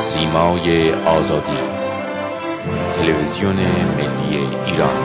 سیمای آزادی. تلویزیون ملی ایران.